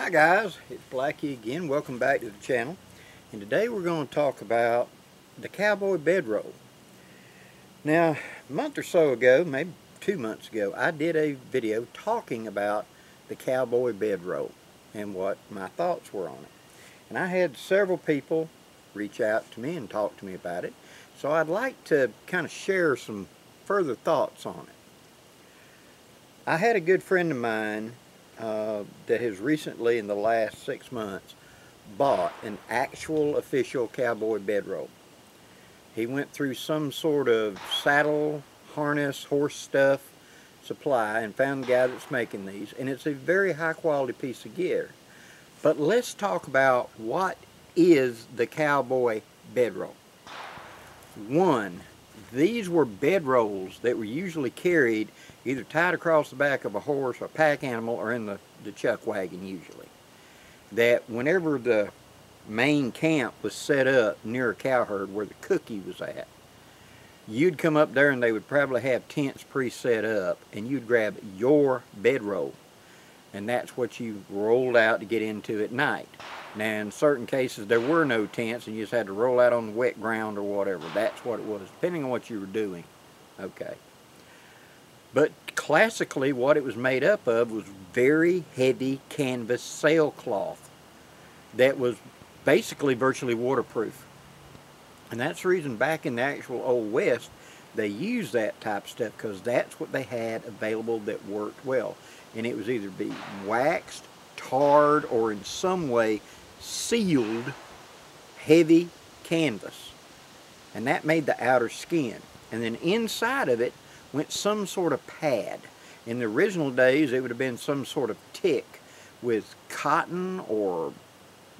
Hi guys, it's Blackie again. Welcome back to the channel. And today we're going to talk about the cowboy bedroll. Now, a month or so ago, maybe two months ago, I did a video talking about the cowboy bedroll and what my thoughts were on it. And I had several people reach out to me and talk to me about it. So I'd like to kind of share some further thoughts on it. I had a good friend of mine uh, that has recently, in the last six months, bought an actual official cowboy bedroll. He went through some sort of saddle, harness, horse stuff supply and found the guy that's making these. And it's a very high quality piece of gear. But let's talk about what is the cowboy bedroll. One, these were bedrolls that were usually carried either tied across the back of a horse or pack animal or in the, the chuck wagon usually. That whenever the main camp was set up near a cow herd where the cookie was at, you'd come up there and they would probably have tents pre-set up and you'd grab your bedroll and that's what you rolled out to get into at night. Now in certain cases there were no tents and you just had to roll out on the wet ground or whatever. That's what it was, depending on what you were doing. Okay. But classically what it was made up of was very heavy canvas sailcloth that was basically virtually waterproof. And that's the reason back in the actual Old West they used that type of stuff because that's what they had available that worked well. And it was either be waxed, tarred, or in some way sealed heavy canvas. And that made the outer skin. And then inside of it went some sort of pad. In the original days, it would have been some sort of tick with cotton or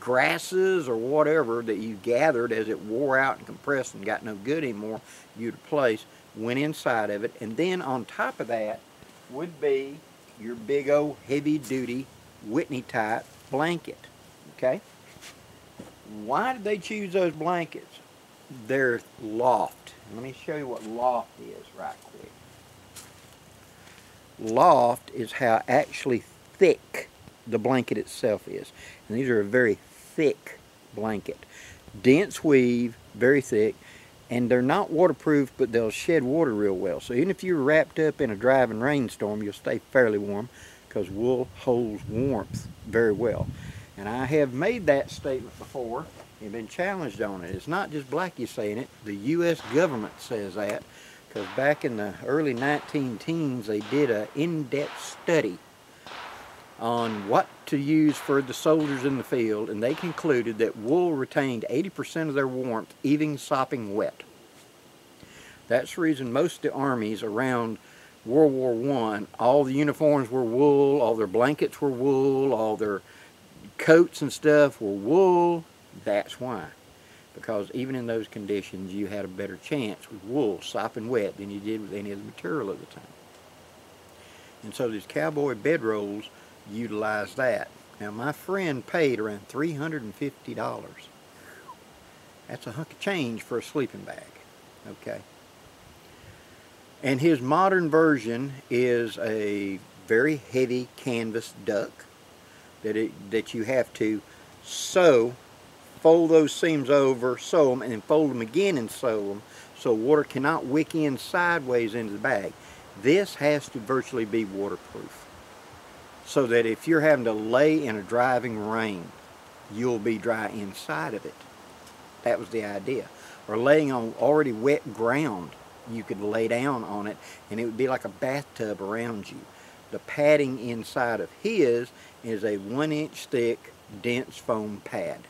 grasses or whatever that you gathered as it wore out and compressed and got no good anymore, you'd place, went inside of it. And then on top of that would be your big old heavy duty Witney type blanket. Okay? Why did they choose those blankets? They're loft. Let me show you what loft is right quick. Loft is how actually thick the blanket itself is. And these are a very thick blanket. Dense weave, very thick, and they're not waterproof, but they'll shed water real well. So even if you're wrapped up in a driving rainstorm, you'll stay fairly warm because wool holds warmth very well. And I have made that statement before and been challenged on it. It's not just Blackie saying it. The U.S. government says that because back in the early 19 teens, they did an in-depth study on what to use for the soldiers in the field, and they concluded that wool retained 80% of their warmth, even sopping wet. That's the reason most of the armies around World War One, all the uniforms were wool, all their blankets were wool, all their coats and stuff were wool. That's why. Because even in those conditions, you had a better chance with wool, sopping wet, than you did with any other material at the time. And so these cowboy bedrolls utilized that. Now my friend paid around $350. That's a hunk of change for a sleeping bag. Okay. And his modern version is a very heavy canvas duck that it, that you have to sew, fold those seams over, sew them, and then fold them again and sew them so water cannot wick in sideways into the bag. This has to virtually be waterproof so that if you're having to lay in a driving rain, you'll be dry inside of it. That was the idea. Or laying on already wet ground, you could lay down on it and it would be like a bathtub around you. The padding inside of his is a one inch thick dense foam pad.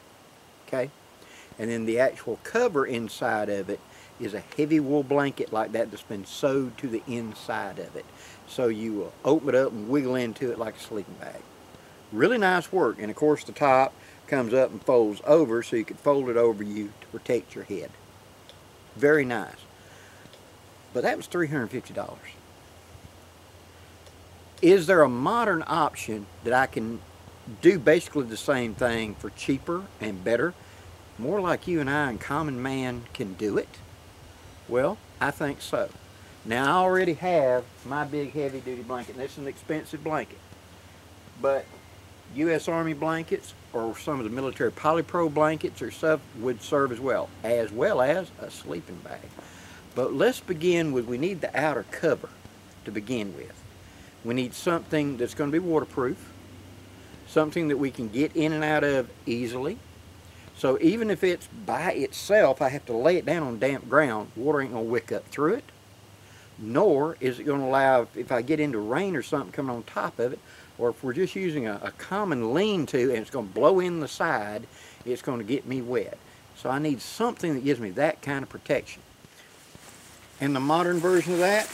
Okay? And then the actual cover inside of it is a heavy wool blanket like that that's been sewed to the inside of it. So you will open it up and wiggle into it like a sleeping bag. Really nice work. And of course the top comes up and folds over so you can fold it over you to protect your head. Very nice. But that was $350. Is there a modern option that I can do basically the same thing for cheaper and better? More like you and I and common man can do it? Well, I think so. Now I already have my big heavy duty blanket. This is an expensive blanket. But U.S. Army blankets or some of the military polypro blankets or stuff would serve as well, as well as a sleeping bag. But let's begin with, we need the outer cover to begin with. We need something that's going to be waterproof, something that we can get in and out of easily. So even if it's by itself, I have to lay it down on damp ground, water ain't going to wick up through it. Nor is it going to allow, if I get into rain or something coming on top of it, or if we're just using a, a common lean-to and it's going to blow in the side, it's going to get me wet. So I need something that gives me that kind of protection. And the modern version of that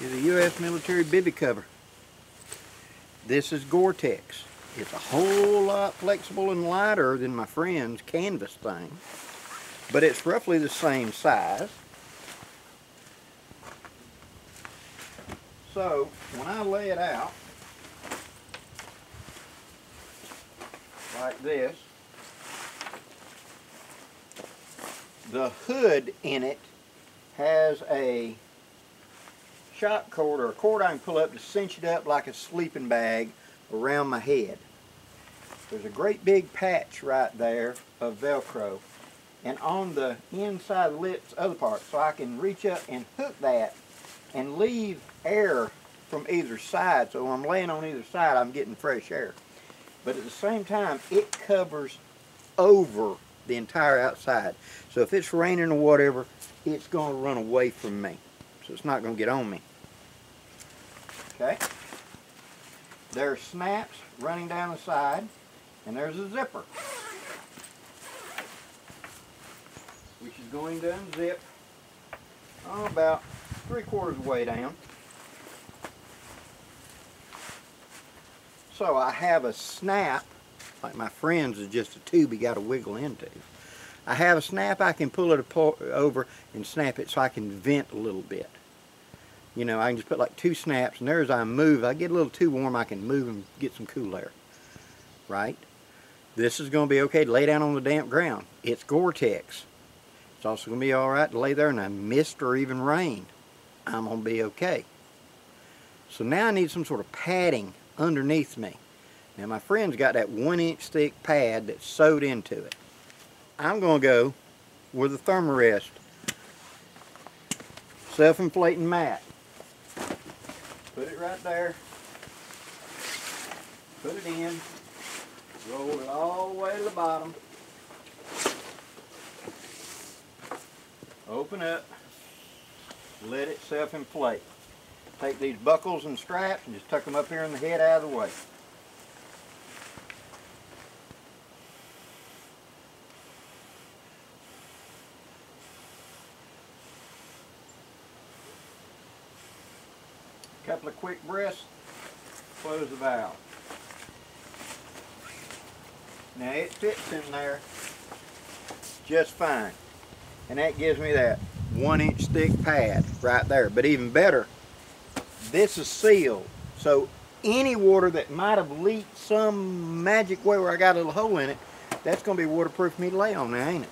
is a U.S. military bivy cover. This is Gore-Tex. It's a whole lot flexible and lighter than my friend's canvas thing, but it's roughly the same size. So when I lay it out like this, the hood in it has a shock cord or a cord I can pull up to cinch it up like a sleeping bag around my head. There's a great big patch right there of Velcro and on the inside lips other part so I can reach up and hook that and leave air from either side so when I'm laying on either side I'm getting fresh air. But at the same time it covers over the entire outside. So if it's raining or whatever, it's going to run away from me. So it's not going to get on me. Okay. There's snaps running down the side, and there's a zipper, which is going to unzip oh, about three quarters of the way down. So I have a snap, like my friend's is just a tube you got to wiggle into. I have a snap I can pull it over and snap it so I can vent a little bit. You know, I can just put like two snaps, and there as I move, I get a little too warm, I can move and get some cool air. Right? This is going to be okay to lay down on the damp ground. It's Gore-Tex. It's also going to be alright to lay there in a mist or even rain. I'm going to be okay. So now I need some sort of padding underneath me. Now my friend's got that one inch thick pad that's sewed into it. I'm going to go with a Thermarest self-inflating mat. Put it right there. Put it in. Roll it all the way to the bottom. Open up. Let it self-inflate. Take these buckles and straps and just tuck them up here in the head out of the way. couple of quick breaths, close the valve. Now it fits in there just fine. And that gives me that one inch thick pad right there. But even better, this is sealed. So any water that might have leaked some magic way where I got a little hole in it, that's going to be waterproof for me to lay on now, ain't it?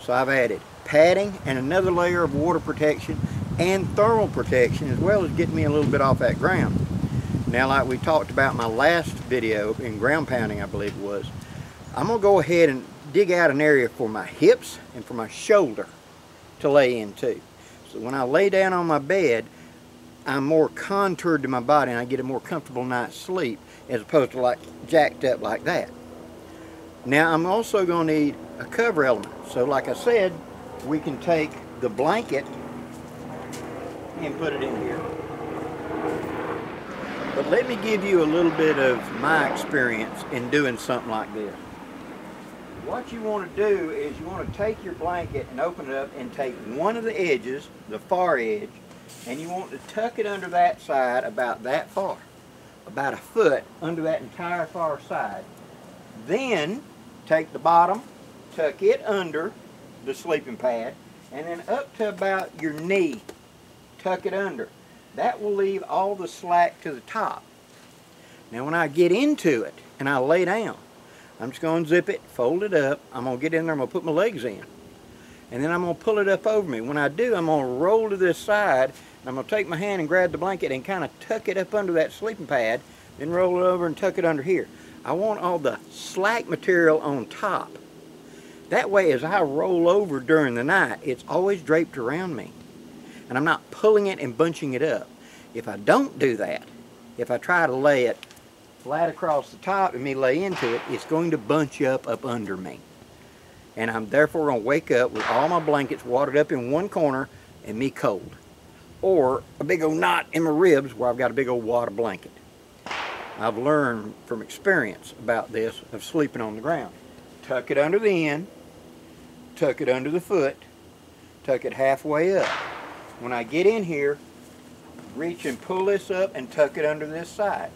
So I've added padding and another layer of water protection and thermal protection as well as getting me a little bit off that ground. Now like we talked about my last video in ground pounding I believe it was, I'm going to go ahead and dig out an area for my hips and for my shoulder to lay into. So when I lay down on my bed, I'm more contoured to my body and I get a more comfortable night's sleep as opposed to like jacked up like that. Now I'm also going to need a cover element. So like I said, we can take the blanket and put it in here. But let me give you a little bit of my experience in doing something like this. What you want to do is you want to take your blanket and open it up and take one of the edges, the far edge, and you want to tuck it under that side about that far, about a foot under that entire far side. Then take the bottom, tuck it under the sleeping pad, and then up to about your knee tuck it under. That will leave all the slack to the top. Now when I get into it and I lay down, I'm just going to zip it, fold it up. I'm going to get in there, I'm going to put my legs in. And then I'm going to pull it up over me. When I do, I'm going to roll to this side. And I'm going to take my hand and grab the blanket and kind of tuck it up under that sleeping pad then roll it over and tuck it under here. I want all the slack material on top. That way as I roll over during the night, it's always draped around me. And I'm not pulling it and bunching it up. If I don't do that, if I try to lay it flat across the top and me lay into it, it's going to bunch up up under me. And I'm therefore going to wake up with all my blankets wadded up in one corner and me cold. Or a big old knot in my ribs where I've got a big old of blanket. I've learned from experience about this of sleeping on the ground. Tuck it under the end, tuck it under the foot, tuck it halfway up. When I get in here, reach and pull this up and tuck it under this side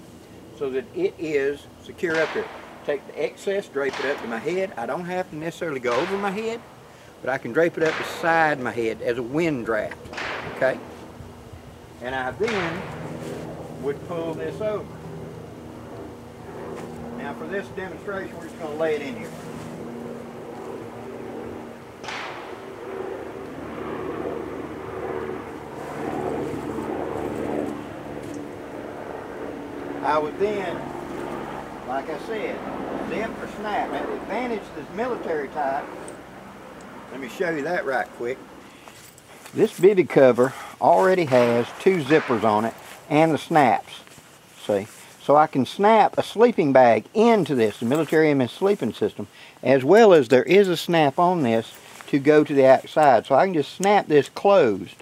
so that it is secure up there. Take the excess, drape it up to my head. I don't have to necessarily go over my head, but I can drape it up beside my head as a wind draft, okay? And I then would pull this over. Now for this demonstration, we're just going to lay it in here. I would then, like I said, zip or snap. The advantage to this military type, let me show you that right quick. This bivy cover already has two zippers on it and the snaps, see? So I can snap a sleeping bag into this, the military MS sleeping system, as well as there is a snap on this to go to the outside. So I can just snap this closed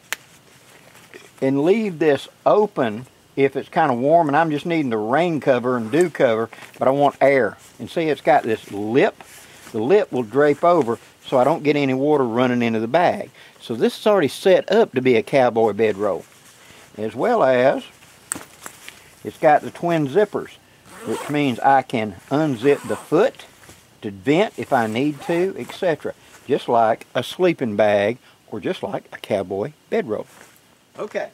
and leave this open if it's kind of warm and I'm just needing the rain cover and dew cover, but I want air. And see it's got this lip. The lip will drape over so I don't get any water running into the bag. So this is already set up to be a cowboy bedroll. As well as it's got the twin zippers, which means I can unzip the foot to vent if I need to, etc. Just like a sleeping bag or just like a cowboy bedroll. Okay,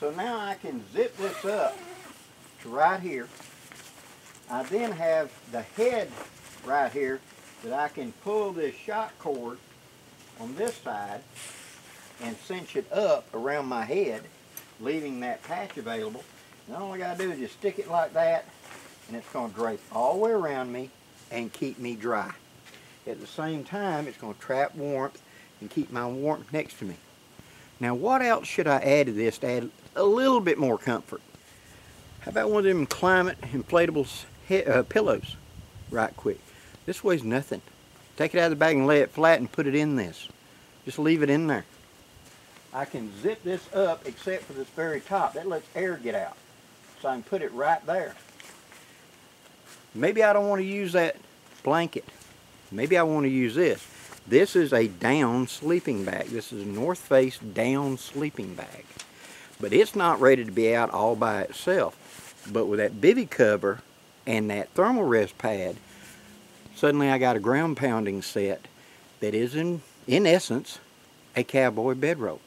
so now I can zip this up to right here. I then have the head right here that I can pull this shock cord on this side and cinch it up around my head, leaving that patch available and all I got to do is just stick it like that, and it's to drape all the way around me and keep me dry. At the same time, it's to trap warmth and keep my warmth next to me. Now, what else should I add to this to add a little bit more comfort? How about one of them Klymit inflatable uh, pillows right quick? This weighs nothing. Take it out of the bag and lay it flat and put it in this. Just leave it in there. I can zip this up except for this very top. That lets air get out. So I can put it right there. Maybe I don't want to use that blanket. Maybe I want to use this. This is a down sleeping bag. This is a North Face down sleeping bag. But it's not ready to be out all by itself. But with that bivy cover and that Thermarest pad, suddenly I got a ground pounding set that is in, in essence a cowboy bedroll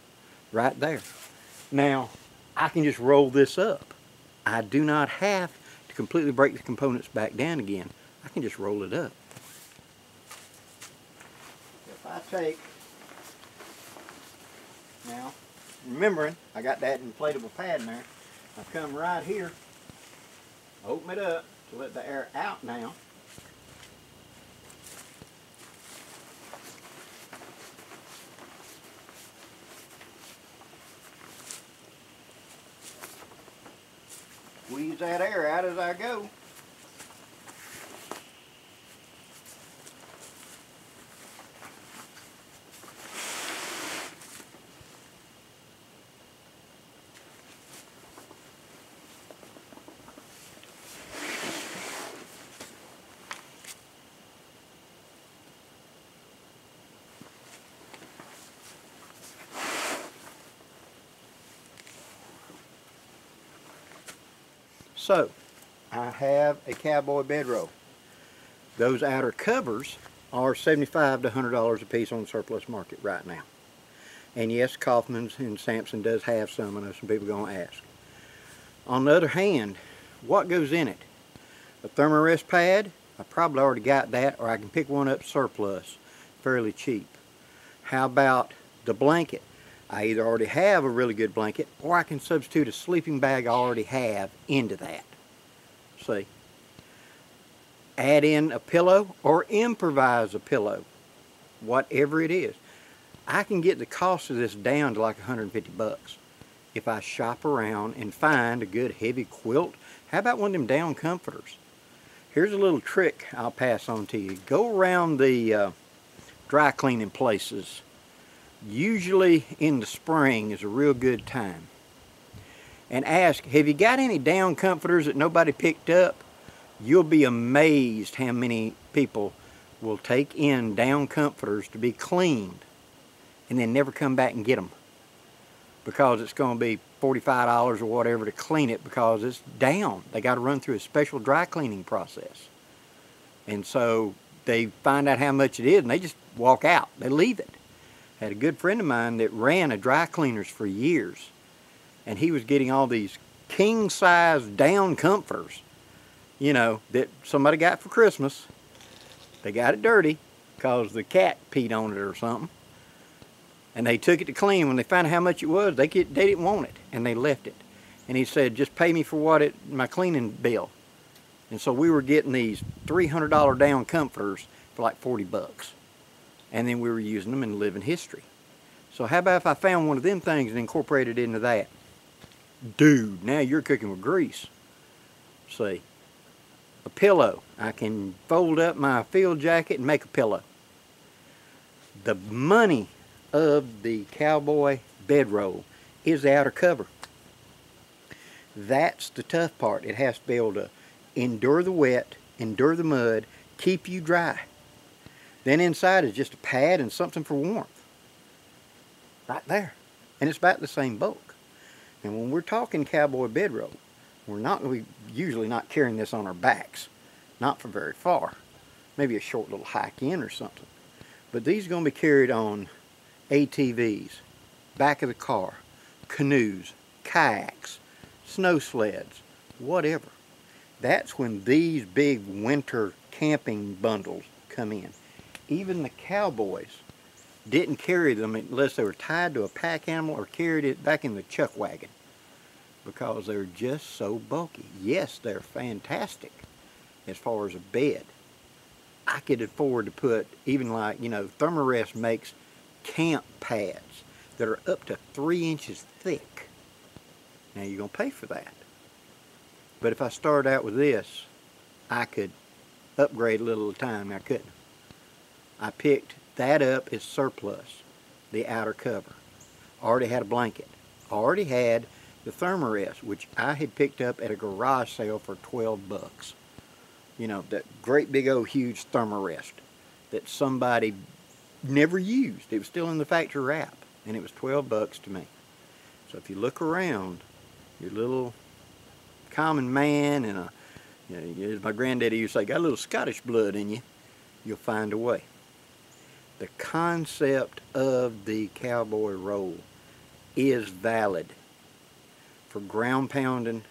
right there. Now, I can just roll this up. I do not have to completely break the components back down again. I can just roll it up. If I take, now, remembering I got that inflatable pad in there, I come right here, open it up to let the air out now. squeeze that air out as I go. So, I have a cowboy bedroll. Those outer covers are 75 to $100 a piece on the surplus market right now. And yes, Kaufman's and Sampson does have some. I know some people going to ask. On the other hand, what goes in it? A thermarest pad, I probably already got that, or I can pick one up surplus, fairly cheap. How about the blanket? I either already have a really good blanket or I can substitute a sleeping bag I already have into that. See? Add in a pillow or improvise a pillow. Whatever it is. I can get the cost of this down to like 150 bucks if I shop around and find a good heavy quilt. How about one of them down comforters? Here's a little trick I'll pass on to you. Go around the uh, dry cleaning places. Usually in the spring is a real good time. And ask, have you got any down comforters that nobody picked up? You'll be amazed how many people will take in down comforters to be cleaned and then never come back and get them because it's going to be $45 or whatever to clean it because it's down. They got to run through a special dry cleaning process. And so they find out how much it is and they just walk out. They leave it. Had a good friend of mine that ran a dry cleaners for years and he was getting all these king size down comforters, you know, that somebody got for Christmas. They got it dirty because the cat peed on it or something and they took it to clean. When they found out how much it was, they they didn't want it, and they left it. And he said, just pay me for what it my cleaning bill. And so we were getting these $300 down comforters for like 40 bucks. And then we were using them in living history. So how about if I found one of them things and incorporated into that? Dude, now you're cooking with grease. See, a pillow. I can fold up my field jacket and make a pillow. The money of the cowboy bedroll is the outer cover. That's the tough part. It has to be able to endure the wet, endure the mud, keep you dry. Then inside is just a pad and something for warmth. Right there. And it's about the same bulk. And when we're talking cowboy bedroll, we're not we usually not carrying this on our backs. Not for very far. Maybe a short little hike in or something. But these are going to be carried on ATVs, back of the car, canoes, kayaks, snow sleds, whatever. That's when these big winter camping bundles come in. Even the cowboys didn't carry them unless they were tied to a pack animal or carried it back in the chuck wagon because they're just so bulky. Yes, they're fantastic as far as a bed. I could afford to put even like, you know, Thermarest makes camp pads that are up to three inches thick. Now you're to pay for that. But if I start out with this, I could upgrade a little at a time. I couldn't. I picked that up as surplus, the outer cover. Already had a blanket. Already had the Thermarest, which I had picked up at a garage sale for 12 bucks. You know, that great big old huge Thermarest that somebody never used. It was still in the factory wrap, and it was 12 bucks to me. So if you look around, your little common man and a, you know, as my granddaddy used to say, got a little Scottish blood in you, you'll find a way. The concept of the cowboy roll is valid for ground pounding,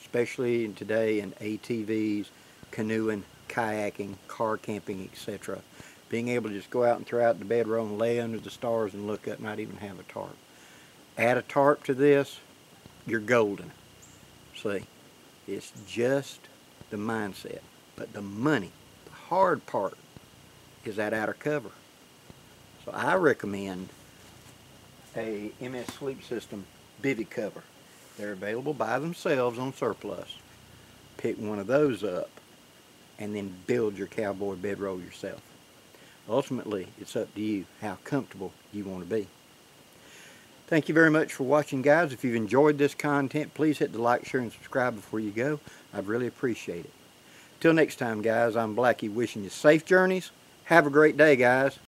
especially today in ATVs, canoeing, kayaking, car camping, etc being able to just go out and throw out the bedroll and lay under the stars and look up, not even have a tarp. Add a tarp to this, you're golden. See, it's just the mindset. But the money, the hard part, is that outer cover. So I recommend a MS Sleep System bivy cover. They're available by themselves on surplus. Pick one of those up and then build your cowboy bedroll yourself. Ultimately, it's up to you how comfortable you want to be. Thank you very much for watching, guys. If you've enjoyed this content, please hit the like, share, and subscribe before you go. I'd really appreciate it. Till next time, guys, I'm Blackie wishing you safe journeys. Have a great day, guys.